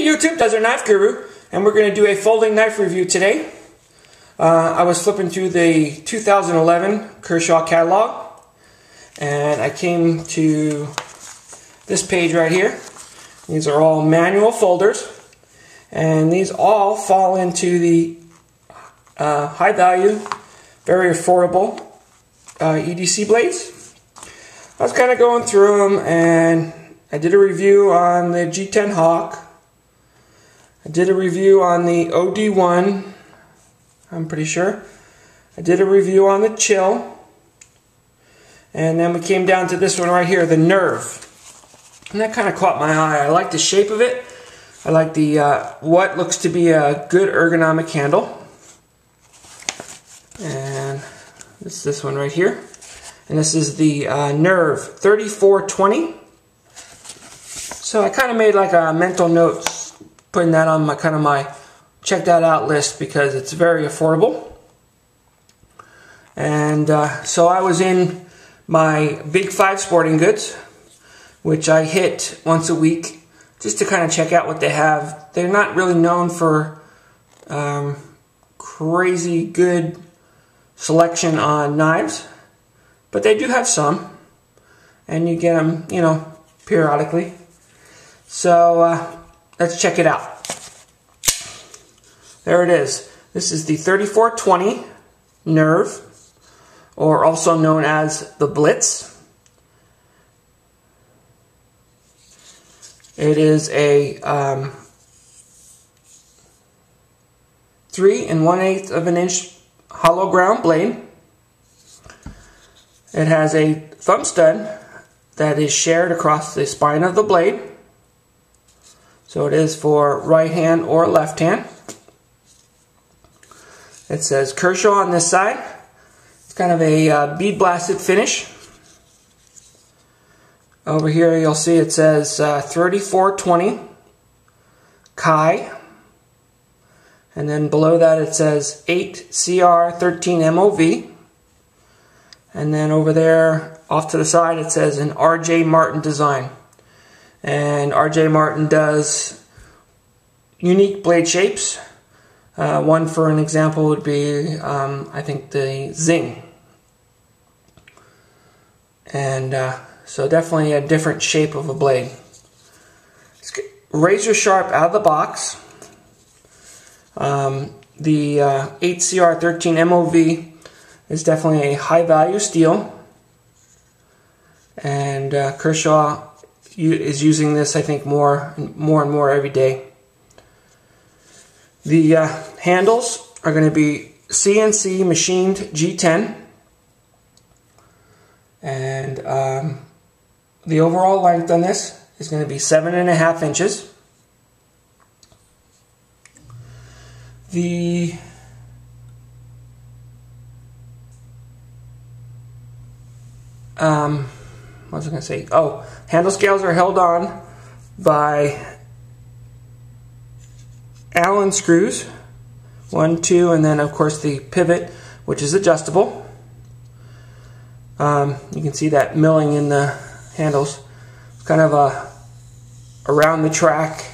YouTube, Desert Knife Guru, and we're going to do a folding knife review today. Uh, I was flipping through the 2011 Kershaw catalog, and I came to this page right here. These are all manual folders, and these all fall into the uh, high value, very affordable uh, EDC blades. I was kind of going through them, and I did a review on the G10 Hawk I did a review on the OD1, I'm pretty sure. I did a review on the Chill. And then we came down to this one right here, the Nerve. And that kind of caught my eye. I like the shape of it. I like the uh, what looks to be a good ergonomic handle. And this is this one right here. And this is the uh, Nerve 3420. So I kind of made like a mental notes putting that on my kind of my check that out list because it's very affordable. And uh, so I was in my Big Five Sporting Goods, which I hit once a week just to kind of check out what they have. They're not really known for um, crazy good selection on knives, but they do have some, and you get them, you know, periodically. So uh, Let's check it out. There it is. This is the 3420 Nerve, or also known as the Blitz. It is a um, three and one eighth of an inch hollow ground blade. It has a thumb stud that is shared across the spine of the blade. So it is for right hand or left hand. It says Kershaw on this side. It's kind of a uh, bead blasted finish. Over here you'll see it says uh, 3420 Kai. And then below that it says 8CR13 MOV. And then over there off to the side it says an RJ Martin design. And RJ Martin does unique blade shapes. Uh, one, for an example, would be, um, I think, the Zing. And uh, so definitely a different shape of a blade. Razor sharp out of the box. Um, the uh, 8CR13 MOV is definitely a high value steel. And uh, Kershaw is using this, I think, more, and more and more every day. The uh, handles are going to be CNC machined G10. And um, the overall length on this is going to be seven and a half inches. The um, what was I going to say? Oh, handle scales are held on by Allen screws. One, two, and then of course the pivot, which is adjustable. Um, you can see that milling in the handles. It's kind of a around the track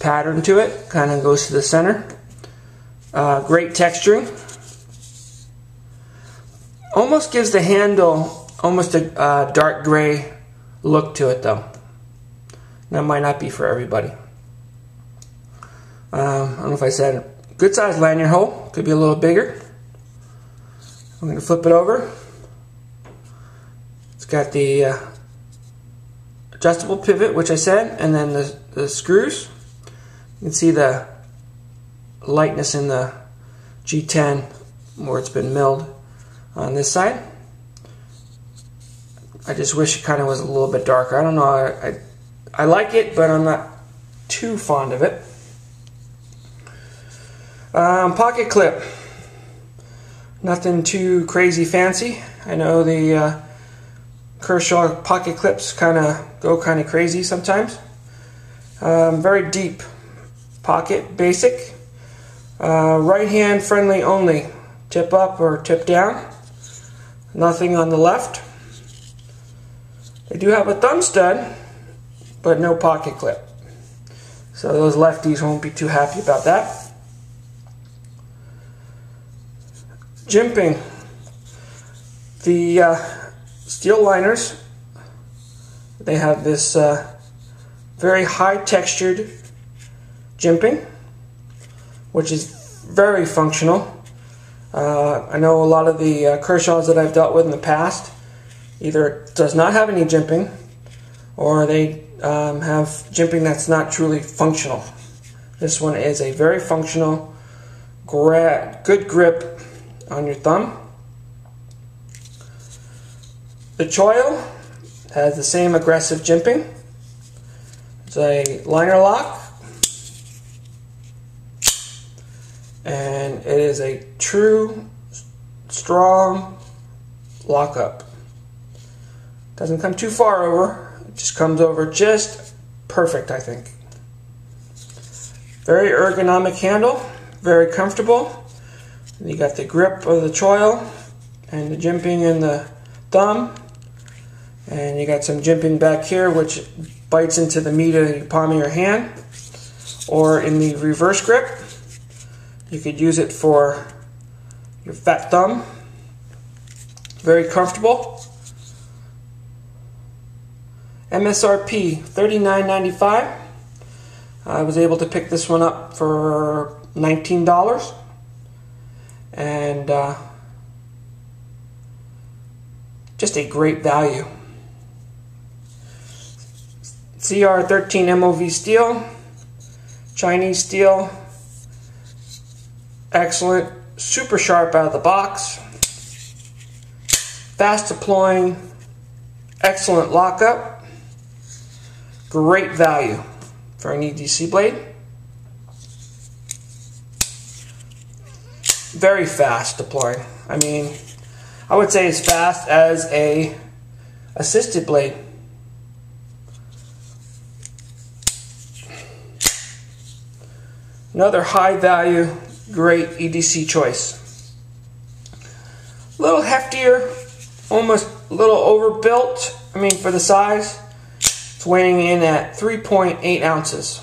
pattern to it. Kind of goes to the center. Uh, great texturing. Almost gives the handle almost a uh, dark gray look to it though. That might not be for everybody. Um, I don't know if I said good size lanyard hole. Could be a little bigger. I'm going to flip it over. It's got the uh, adjustable pivot, which I said, and then the, the screws. You can see the lightness in the G10 where it's been milled on this side. I just wish it kind of was a little bit darker. I don't know. I, I, I like it, but I'm not too fond of it. Um, pocket clip. Nothing too crazy fancy. I know the uh, Kershaw pocket clips kind of go kind of crazy sometimes. Um, very deep pocket, basic. Uh, right hand friendly only. Tip up or tip down. Nothing on the left. They do have a thumb stud, but no pocket clip. So those lefties won't be too happy about that. Jimping. The uh, steel liners, they have this uh, very high textured jimping, which is very functional. Uh, I know a lot of the uh, Kershaws that I've dealt with in the past either it does not have any jimping or they um, have jimping that's not truly functional. This one is a very functional, good grip on your thumb. The choil has the same aggressive jimping. It's a liner lock and it is a true strong lockup. Doesn't come too far over, it just comes over just perfect, I think. Very ergonomic handle, very comfortable. You got the grip of the choil and the jimping in the thumb. And you got some jimping back here, which bites into the meat of the palm of your hand. Or in the reverse grip, you could use it for your fat thumb. Very comfortable. MSRP $39.95. I was able to pick this one up for $19. And uh, just a great value. CR13 MOV steel, Chinese steel, excellent, super sharp out of the box, fast deploying, excellent lockup, great value for an EDC blade. Very fast deploying. I mean, I would say as fast as a assisted blade. Another high value, great EDC choice. A little heftier, almost a little overbuilt, I mean for the size. It's weighing in at 3.8 ounces.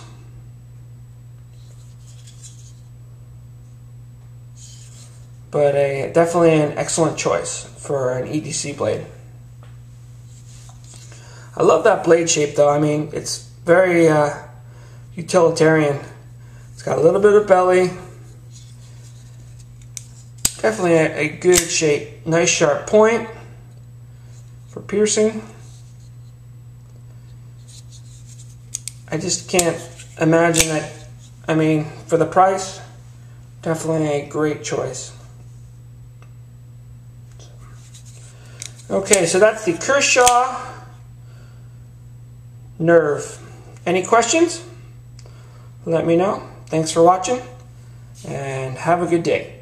But a definitely an excellent choice for an EDC blade. I love that blade shape though. I mean, it's very uh, utilitarian. It's got a little bit of belly. Definitely a, a good shape. Nice sharp point for piercing. I just can't imagine that. I mean, for the price, definitely a great choice. Okay, so that's the Kershaw Nerve. Any questions? Let me know. Thanks for watching and have a good day.